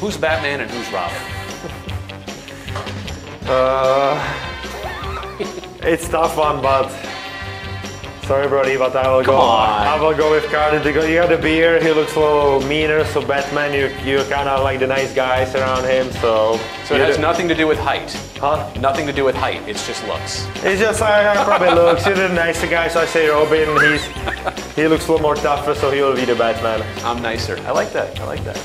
Who's Batman and who's Robin? Uh, It's tough one, but sorry, Brodie, but I will go. on. I will go with Cardi because you had the beer. He looks a little meaner. So Batman, you you kind of like the nice guys around him. So So it has nothing to do with height. Huh? Nothing to do with height. It's just looks. It's just I, I probably looks. You're the nicer guy, so I say Robin. He's he looks a little more tougher, so he will be the Batman. I'm nicer. I like that. I like that.